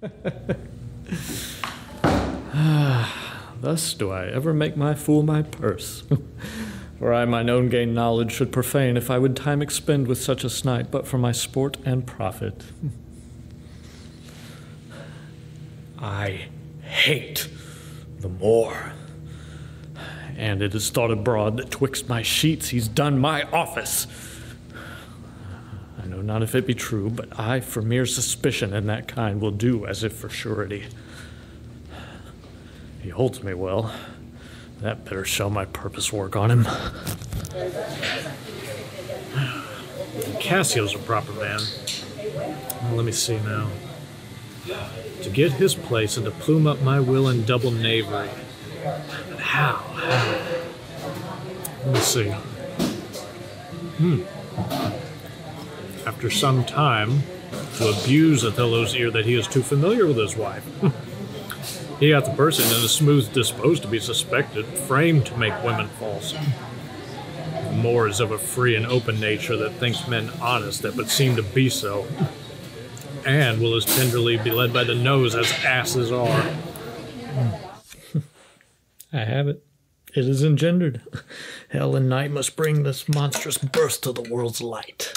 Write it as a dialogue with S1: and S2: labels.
S1: Thus do I ever make my fool my purse. For I mine own gain knowledge should profane if I would time expend with such a snipe, but for my sport and profit. I hate the Moor. And it is thought abroad that twixt my sheets he's done my office. Know not if it be true, but I, for mere suspicion in that kind, will do as if for surety. He holds me well. That better show my purpose work on him.
S2: Cassio's a proper man. Well, let me see now. To get his place and to plume up my will in double knavery. But how? How? Let me see. Hmm. After some time, to abuse Othello's ear that he is too familiar with his wife. he hath the person in a smooth disposed to be suspected, framed to make women false. Moor is of a free and open nature that thinks men honest that but seem to be so, and will as tenderly be led by the nose as asses are. Hmm.
S1: I have it. It is engendered. Hell and night must bring this monstrous birth to the world's light.